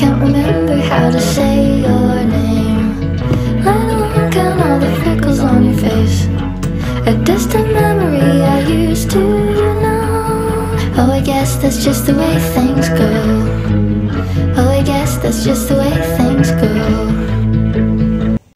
can't remember how to say your name. Let alone count all the freckles on your face. A distant memory I used to know. Oh, I guess that's just the way things go. Oh, I guess that's just the way things go.